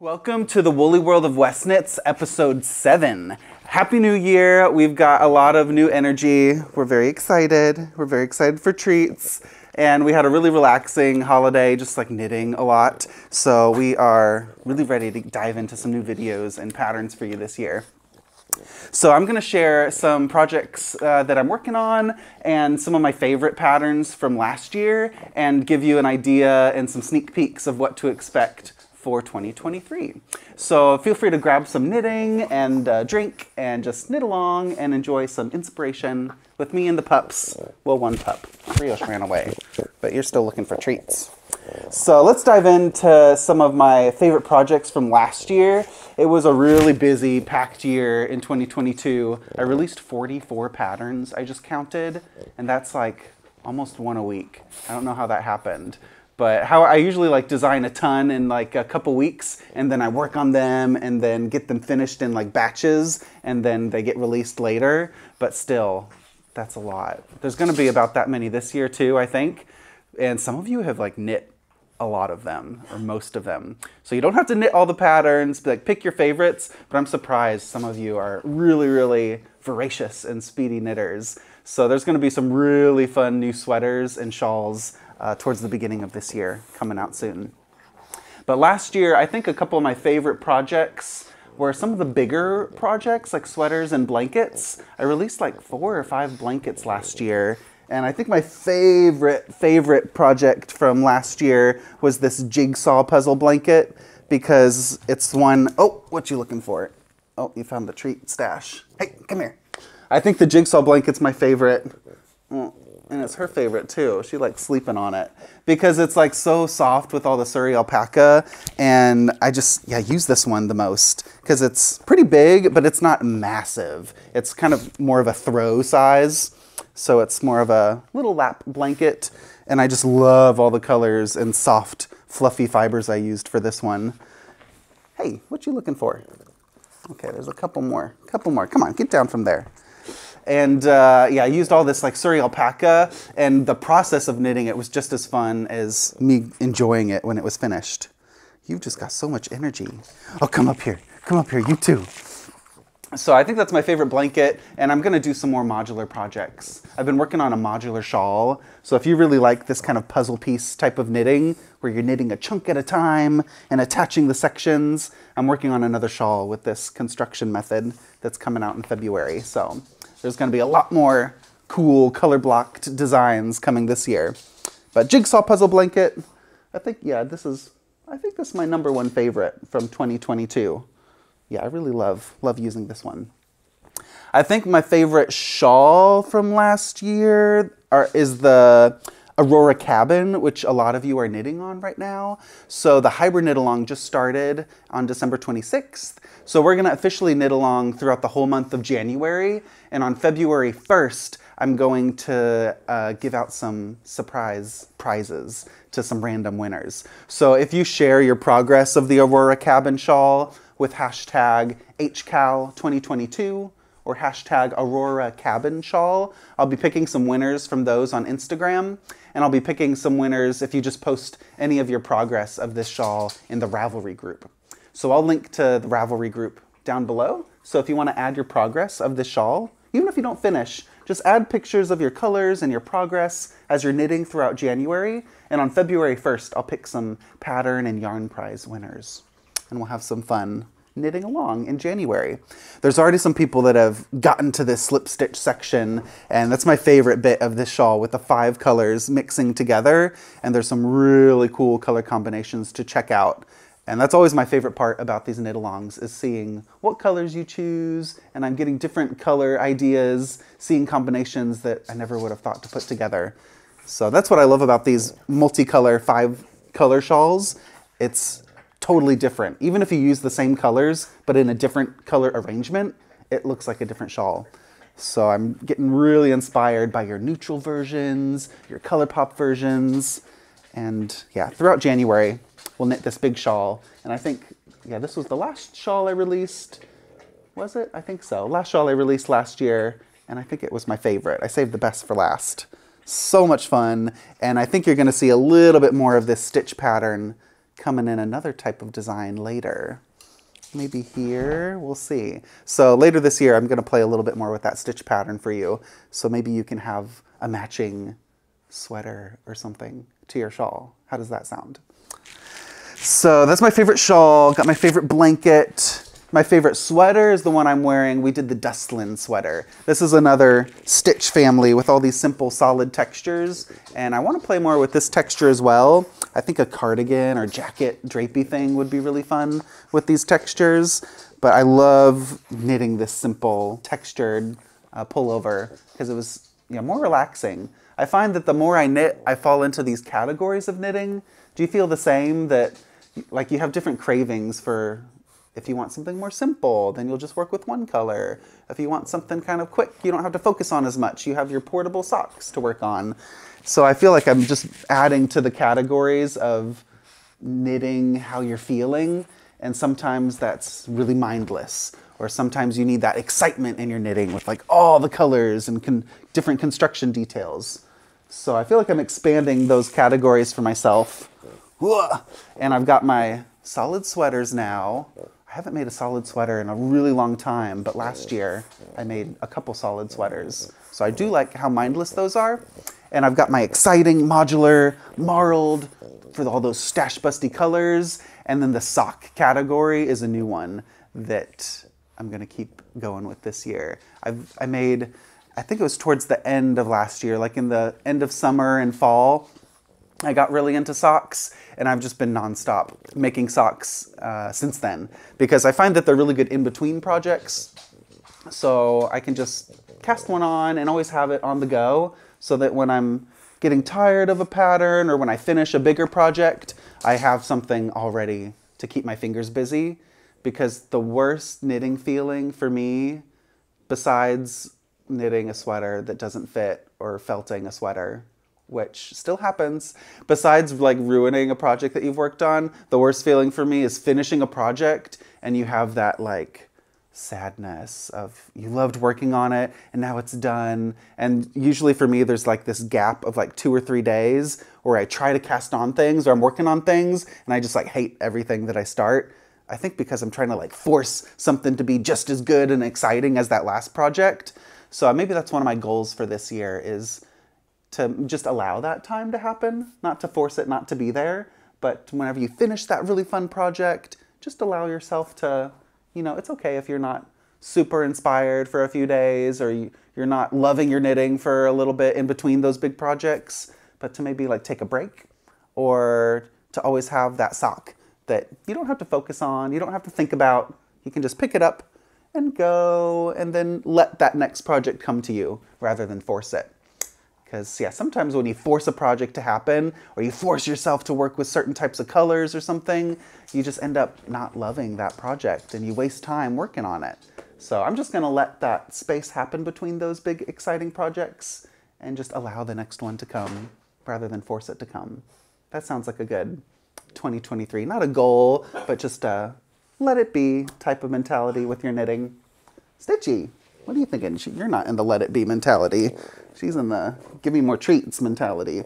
Welcome to the Woolly World of Westknits, episode 7. Happy New Year! We've got a lot of new energy. We're very excited. We're very excited for treats. And we had a really relaxing holiday, just like knitting a lot. So we are really ready to dive into some new videos and patterns for you this year. So I'm going to share some projects uh, that I'm working on and some of my favorite patterns from last year and give you an idea and some sneak peeks of what to expect for 2023. So feel free to grab some knitting and uh, drink and just knit along and enjoy some inspiration with me and the pups. Well, one pup. Brioche ran away, but you're still looking for treats. So let's dive into some of my favorite projects from last year. It was a really busy, packed year in 2022. I released 44 patterns, I just counted, and that's like almost one a week. I don't know how that happened but how I usually like design a ton in like a couple weeks and then I work on them and then get them finished in like batches and then they get released later. But still, that's a lot. There's going to be about that many this year too, I think. And some of you have like knit a lot of them or most of them. So you don't have to knit all the patterns, like pick your favorites, but I'm surprised some of you are really, really voracious and speedy knitters. So there's going to be some really fun new sweaters and shawls uh, towards the beginning of this year, coming out soon. But last year, I think a couple of my favorite projects were some of the bigger projects like sweaters and blankets. I released like four or five blankets last year. And I think my favorite, favorite project from last year was this jigsaw puzzle blanket because it's one, oh, what you looking for? Oh, you found the treat stash. Hey, come here. I think the jigsaw blanket's my favorite. Oh, and it's her favorite too. She likes sleeping on it because it's like so soft with all the Suri alpaca. And I just, yeah, use this one the most because it's pretty big, but it's not massive. It's kind of more of a throw size. So it's more of a little lap blanket. And I just love all the colors and soft, fluffy fibers I used for this one. Hey, what you looking for? Okay, there's a couple more. Couple more. Come on, get down from there. And uh, yeah, I used all this like Suri alpaca, and the process of knitting it was just as fun as me enjoying it when it was finished. You've just got so much energy. Oh, come up here. Come up here, you too. So I think that's my favorite blanket, and I'm gonna do some more modular projects. I've been working on a modular shawl, so if you really like this kind of puzzle piece type of knitting, where you're knitting a chunk at a time and attaching the sections, I'm working on another shawl with this construction method that's coming out in February. So there's going to be a lot more cool color blocked designs coming this year. But Jigsaw Puzzle Blanket, I think, yeah, this is, I think this is my number one favorite from 2022. Yeah, I really love, love using this one. I think my favorite shawl from last year are, is the Aurora Cabin, which a lot of you are knitting on right now. So the Hiberknitalong just started on December 26th. So we're gonna officially knit along throughout the whole month of January. And on February 1st, I'm going to uh, give out some surprise prizes to some random winners. So if you share your progress of the Aurora Cabin shawl with hashtag HCAL2022, or hashtag Aurora Cabin Shawl. I'll be picking some winners from those on Instagram, and I'll be picking some winners if you just post any of your progress of this shawl in the Ravelry group. So I'll link to the Ravelry group down below. So if you want to add your progress of this shawl, even if you don't finish, just add pictures of your colors and your progress as you're knitting throughout January. And on February 1st, I'll pick some pattern and yarn prize winners. And we'll have some fun knitting along in January. There's already some people that have gotten to this slip stitch section, and that's my favorite bit of this shawl with the five colors mixing together. And there's some really cool color combinations to check out. And that's always my favorite part about these knit alongs is seeing what colors you choose, and I'm getting different color ideas, seeing combinations that I never would have thought to put together. So that's what I love about these multicolor five color shawls. It's totally different. Even if you use the same colors, but in a different color arrangement, it looks like a different shawl. So I'm getting really inspired by your neutral versions, your ColourPop versions, and yeah, throughout January, we'll knit this big shawl. And I think, yeah, this was the last shawl I released. Was it? I think so. Last shawl I released last year, and I think it was my favorite. I saved the best for last. So much fun, and I think you're gonna see a little bit more of this stitch pattern coming in another type of design later. Maybe here, we'll see. So later this year, I'm gonna play a little bit more with that stitch pattern for you. So maybe you can have a matching sweater or something to your shawl. How does that sound? So that's my favorite shawl, got my favorite blanket. My favorite sweater is the one I'm wearing. We did the Dustland sweater. This is another stitch family with all these simple solid textures. And I want to play more with this texture as well. I think a cardigan or jacket drapey thing would be really fun with these textures. But I love knitting this simple textured uh, pullover because it was you know, more relaxing. I find that the more I knit, I fall into these categories of knitting. Do you feel the same that like you have different cravings for if you want something more simple, then you'll just work with one color. If you want something kind of quick, you don't have to focus on as much. You have your portable socks to work on. So I feel like I'm just adding to the categories of knitting how you're feeling. And sometimes that's really mindless. Or sometimes you need that excitement in your knitting with like all the colors and con different construction details. So I feel like I'm expanding those categories for myself. And I've got my solid sweaters now. I haven't made a solid sweater in a really long time, but last year I made a couple solid sweaters. So I do like how mindless those are. And I've got my exciting modular marled for all those stash busty colors. And then the sock category is a new one that I'm gonna keep going with this year. I've, I made, I think it was towards the end of last year, like in the end of summer and fall, I got really into socks and I've just been nonstop making socks uh, since then because I find that they're really good in between projects. So I can just cast one on and always have it on the go so that when I'm getting tired of a pattern or when I finish a bigger project, I have something already to keep my fingers busy because the worst knitting feeling for me, besides knitting a sweater that doesn't fit or felting a sweater, which still happens. Besides like ruining a project that you've worked on, the worst feeling for me is finishing a project and you have that like sadness of you loved working on it and now it's done. And usually for me, there's like this gap of like two or three days where I try to cast on things or I'm working on things and I just like hate everything that I start. I think because I'm trying to like force something to be just as good and exciting as that last project. So maybe that's one of my goals for this year is to just allow that time to happen, not to force it not to be there, but whenever you finish that really fun project, just allow yourself to, you know, it's okay if you're not super inspired for a few days or you're not loving your knitting for a little bit in between those big projects, but to maybe like take a break or to always have that sock that you don't have to focus on, you don't have to think about. You can just pick it up and go and then let that next project come to you rather than force it. Because, yeah, sometimes when you force a project to happen or you force yourself to work with certain types of colors or something, you just end up not loving that project and you waste time working on it. So I'm just going to let that space happen between those big, exciting projects and just allow the next one to come rather than force it to come. That sounds like a good 2023. Not a goal, but just a let it be type of mentality with your knitting. Stitchy. What are you thinking? You're not in the let it be mentality. She's in the give me more treats mentality.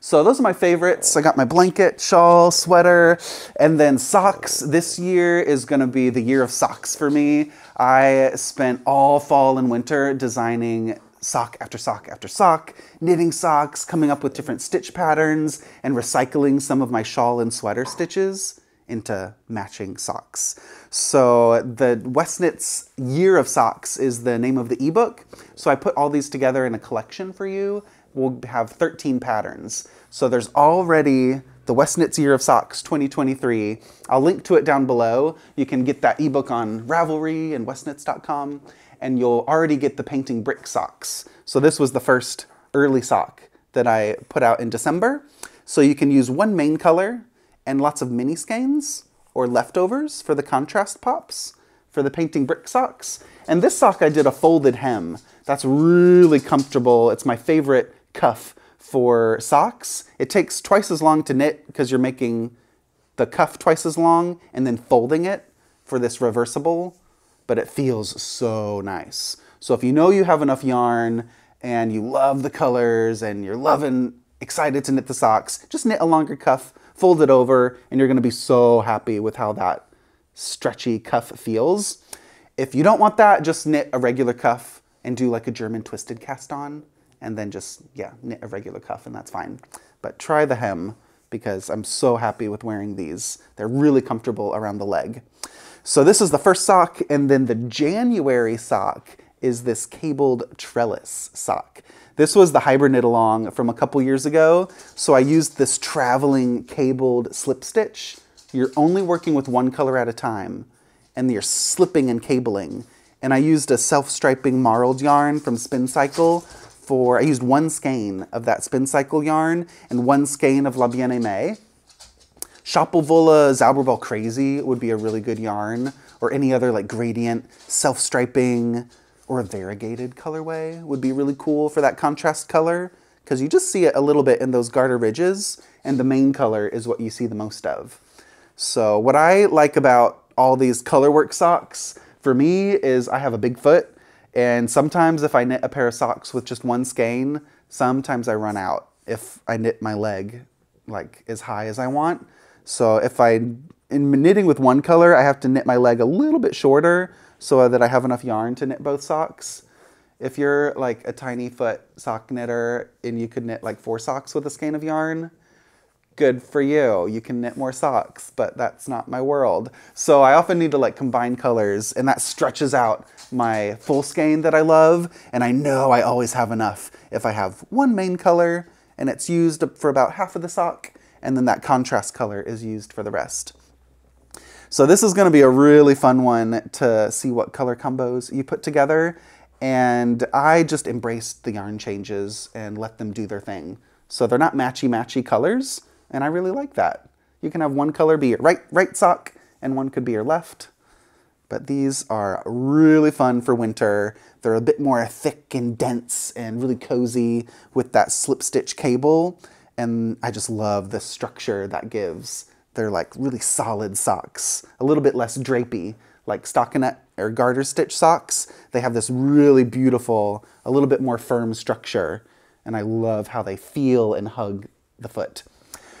So those are my favorites. I got my blanket, shawl, sweater, and then socks. This year is going to be the year of socks for me. I spent all fall and winter designing sock after sock after sock, knitting socks, coming up with different stitch patterns, and recycling some of my shawl and sweater stitches into matching socks. So the Westknits Year of Socks is the name of the ebook. So I put all these together in a collection for you. We'll have 13 patterns. So there's already the Westknits Year of Socks 2023. I'll link to it down below. You can get that ebook on Ravelry and westknits.com and you'll already get the painting brick socks. So this was the first early sock that I put out in December. So you can use one main color and lots of mini skeins or leftovers for the contrast pops for the painting brick socks. And this sock I did a folded hem. That's really comfortable. It's my favorite cuff for socks. It takes twice as long to knit because you're making the cuff twice as long and then folding it for this reversible, but it feels so nice. So if you know you have enough yarn and you love the colors and you're loving, excited to knit the socks, just knit a longer cuff fold it over, and you're gonna be so happy with how that stretchy cuff feels. If you don't want that, just knit a regular cuff and do like a German twisted cast on, and then just, yeah, knit a regular cuff, and that's fine. But try the hem because I'm so happy with wearing these. They're really comfortable around the leg. So this is the first sock, and then the January sock is this cabled trellis sock. This was the knit along from a couple years ago. So I used this traveling cabled slip stitch. You're only working with one color at a time and you're slipping and cabling. And I used a self-striping marled yarn from Spin Cycle for, I used one skein of that Spin Cycle yarn and one skein of La Bien-Aimée. Schoppel-Wolle Zauberball Crazy would be a really good yarn or any other like gradient, self-striping, or a variegated colorway would be really cool for that contrast color because you just see it a little bit in those garter ridges and the main color is what you see the most of. So what I like about all these colorwork socks for me is I have a big foot and sometimes if I knit a pair of socks with just one skein, sometimes I run out if I knit my leg like as high as I want. So if I, in knitting with one color, I have to knit my leg a little bit shorter so that I have enough yarn to knit both socks. If you're like a tiny foot sock knitter and you could knit like four socks with a skein of yarn, good for you. You can knit more socks, but that's not my world. So I often need to like combine colors and that stretches out my full skein that I love. And I know I always have enough if I have one main color and it's used for about half of the sock and then that contrast color is used for the rest. So this is going to be a really fun one to see what color combos you put together. And I just embraced the yarn changes and let them do their thing. So they're not matchy-matchy colors, and I really like that. You can have one color be your right, right sock, and one could be your left. But these are really fun for winter. They're a bit more thick and dense and really cozy with that slip stitch cable. And I just love the structure that gives. They're like really solid socks, a little bit less drapey, like stockinette or garter stitch socks. They have this really beautiful, a little bit more firm structure, and I love how they feel and hug the foot.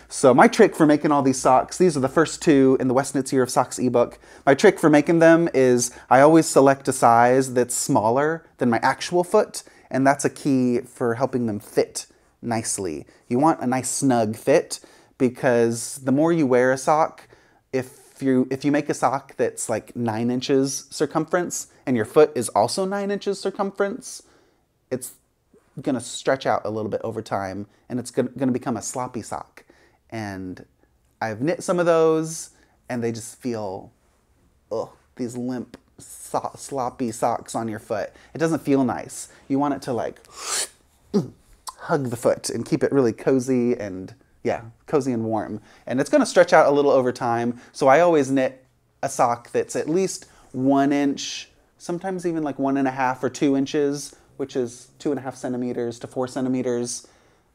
So my trick for making all these socks, these are the first two in the Westknits Year of Socks ebook. My trick for making them is I always select a size that's smaller than my actual foot, and that's a key for helping them fit nicely. You want a nice snug fit, because the more you wear a sock, if you if you make a sock that's like nine inches circumference and your foot is also nine inches circumference, it's gonna stretch out a little bit over time and it's gonna, become a sloppy sock. And I've knit some of those and they just feel, ugh, these limp, so sloppy socks on your foot. It doesn't feel nice. You want it to like hug the foot and keep it really cozy and yeah, cozy and warm. And it's gonna stretch out a little over time. So I always knit a sock that's at least one inch, sometimes even like one and a half or two inches, which is two and a half centimeters to four centimeters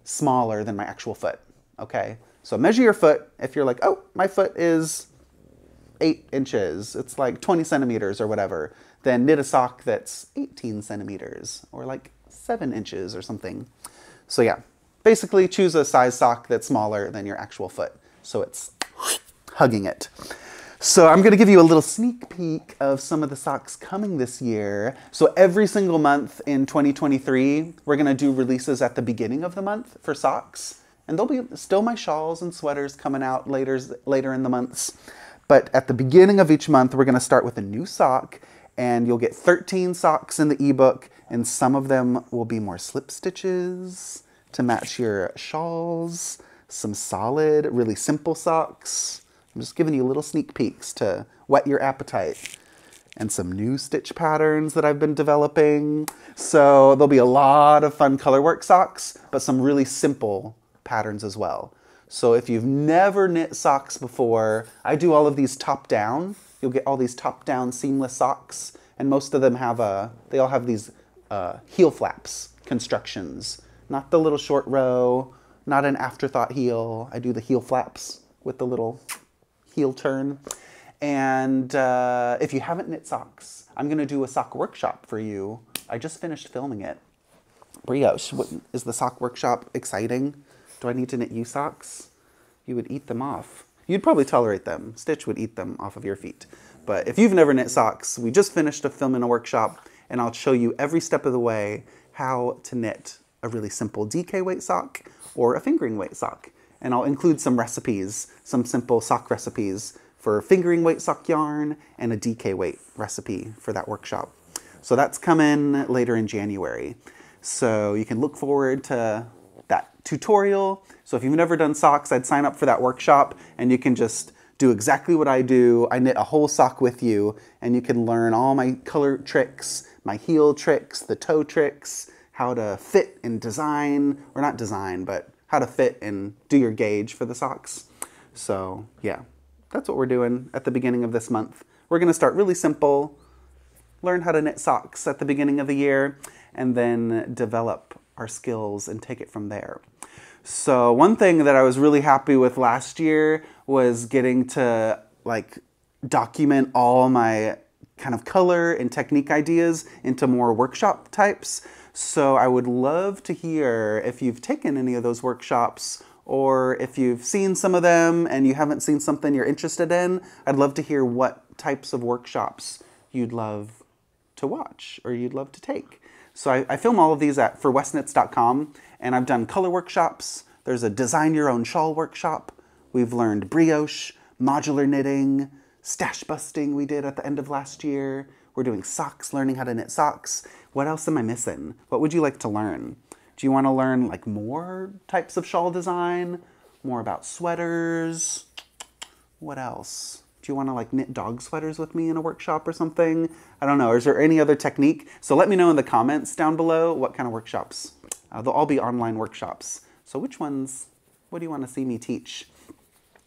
smaller than my actual foot, okay? So measure your foot. If you're like, oh, my foot is eight inches, it's like 20 centimeters or whatever, then knit a sock that's 18 centimeters or like seven inches or something. So yeah, basically choose a size sock that's smaller than your actual foot. So it's hugging it. So I'm going to give you a little sneak peek of some of the socks coming this year. So every single month in 2023, we're going to do releases at the beginning of the month for socks. And there'll be still my shawls and sweaters coming out later, later in the months. But at the beginning of each month, we're going to start with a new sock. And you'll get 13 socks in the ebook. And some of them will be more slip stitches to match your shawls, some solid, really simple socks. I'm just giving you little sneak peeks to whet your appetite. And some new stitch patterns that I've been developing. So there'll be a lot of fun colorwork socks, but some really simple patterns as well. So if you've never knit socks before, I do all of these top down. You'll get all these top down seamless socks, and most of them have a, they all have these uh, heel flaps constructions not the little short row, not an afterthought heel. I do the heel flaps with the little heel turn. And uh, if you haven't knit socks, I'm going to do a sock workshop for you. I just finished filming it. Brioche, what, is the sock workshop exciting? Do I need to knit you socks? you would eat them off. You'd probably tolerate them. Stitch would eat them off of your feet. But if you've never knit socks, we just finished a film in a workshop, and I'll show you every step of the way how to knit a really simple DK weight sock or a fingering weight sock. And I'll include some recipes, some simple sock recipes for fingering weight sock yarn and a DK weight recipe for that workshop. So that's coming later in January. So you can look forward to that tutorial. So if you've never done socks, I'd sign up for that workshop and you can just do exactly what I do. I knit a whole sock with you and you can learn all my color tricks, my heel tricks, the toe tricks, how to fit and design, or not design, but how to fit and do your gauge for the socks. So yeah, that's what we're doing at the beginning of this month. We're gonna start really simple, learn how to knit socks at the beginning of the year, and then develop our skills and take it from there. So one thing that I was really happy with last year was getting to like document all my kind of color and technique ideas into more workshop types. So I would love to hear if you've taken any of those workshops or if you've seen some of them and you haven't seen something you're interested in, I'd love to hear what types of workshops you'd love to watch or you'd love to take. So I, I film all of these at forwestknits.com and I've done color workshops. There's a design your own shawl workshop. We've learned brioche, modular knitting, stash busting we did at the end of last year. We're doing socks, learning how to knit socks. What else am I missing? What would you like to learn? Do you want to learn like more types of shawl design? More about sweaters? What else? Do you want to like knit dog sweaters with me in a workshop or something? I don't know. Is there any other technique? So let me know in the comments down below what kind of workshops. Uh, they'll all be online workshops. So which ones, what do you want to see me teach?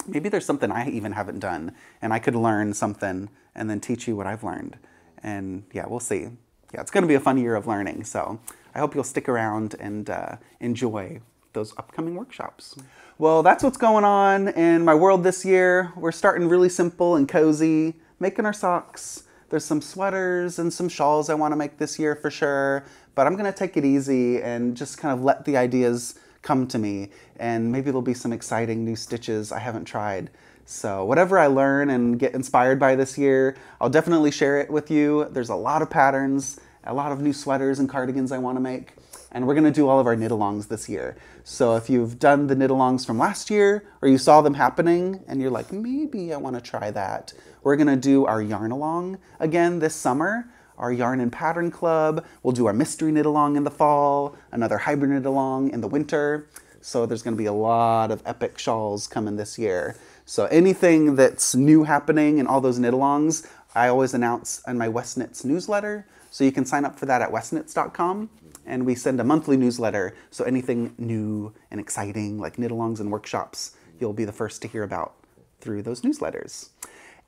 Maybe there's something I even haven't done and I could learn something and then teach you what I've learned. And yeah, we'll see. Yeah, it's going to be a fun year of learning. So I hope you'll stick around and uh, enjoy those upcoming workshops. Well, that's what's going on in my world this year. We're starting really simple and cozy, making our socks. There's some sweaters and some shawls I want to make this year for sure, but I'm going to take it easy and just kind of let the ideas come to me. And maybe there'll be some exciting new stitches I haven't tried. So whatever I learn and get inspired by this year, I'll definitely share it with you. There's a lot of patterns, a lot of new sweaters and cardigans I want to make. And we're going to do all of our knit-alongs this year. So if you've done the knit-alongs from last year or you saw them happening and you're like, maybe I want to try that, we're going to do our yarn-along again this summer our Yarn and Pattern Club. We'll do our Mystery Knit Along in the fall, another Hiberknitalong in the winter. So there's going to be a lot of epic shawls coming this year. So anything that's new happening in all those knit alongs, I always announce in my Westknits newsletter. So you can sign up for that at westknits.com. And we send a monthly newsletter. So anything new and exciting like knit alongs and workshops, you'll be the first to hear about through those newsletters.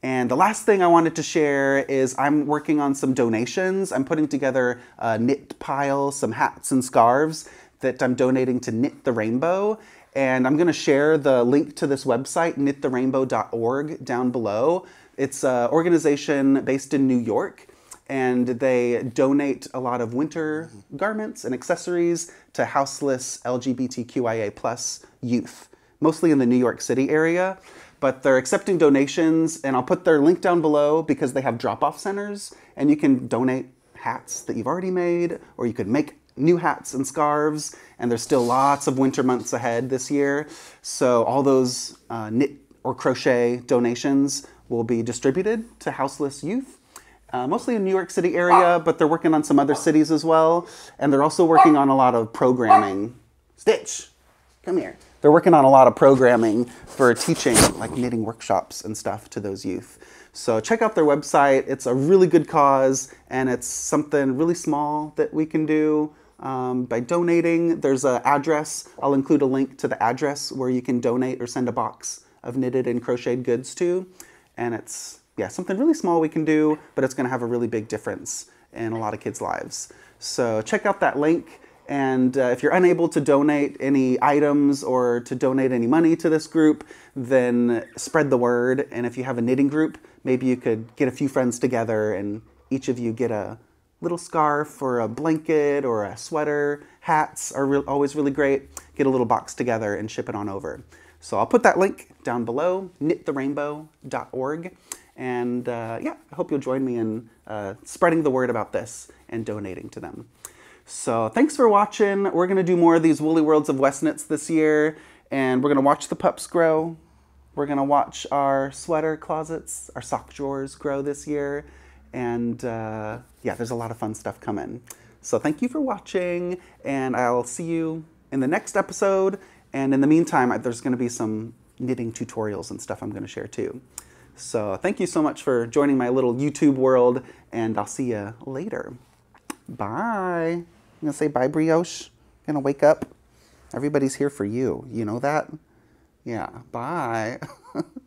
And the last thing I wanted to share is I'm working on some donations. I'm putting together a knit pile, some hats and scarves that I'm donating to Knit the Rainbow. And I'm going to share the link to this website, knittherainbow.org, down below. It's an organization based in New York, and they donate a lot of winter garments and accessories to houseless LGBTQIA plus youth, mostly in the New York City area. But they're accepting donations, and I'll put their link down below because they have drop-off centers, and you can donate hats that you've already made, or you could make new hats and scarves, and there's still lots of winter months ahead this year. So all those uh, knit or crochet donations will be distributed to houseless youth. Uh, mostly in New York City area, but they're working on some other cities as well. And they're also working on a lot of programming. Stitch, come here. They're working on a lot of programming for teaching like knitting workshops and stuff to those youth. So check out their website. It's a really good cause and it's something really small that we can do um, by donating. There's an address. I'll include a link to the address where you can donate or send a box of knitted and crocheted goods to. And it's, yeah, something really small we can do, but it's going to have a really big difference in a lot of kids' lives. So check out that link. And uh, if you're unable to donate any items or to donate any money to this group, then spread the word. And if you have a knitting group, maybe you could get a few friends together and each of you get a little scarf or a blanket or a sweater. Hats are re always really great. Get a little box together and ship it on over. So I'll put that link down below, knittherainbow.org. And uh, yeah, I hope you'll join me in uh, spreading the word about this and donating to them. So thanks for watching. We're going to do more of these Woolly Worlds of Westknits this year, and we're going to watch the pups grow. We're going to watch our sweater closets, our sock drawers grow this year. And uh, yeah, there's a lot of fun stuff coming. So thank you for watching, and I'll see you in the next episode. And in the meantime, there's going to be some knitting tutorials and stuff I'm going to share too. So thank you so much for joining my little YouTube world, and I'll see you later. Bye. I'm going to say bye, Brioche. I'm going to wake up. Everybody's here for you. You know that? Yeah. Bye.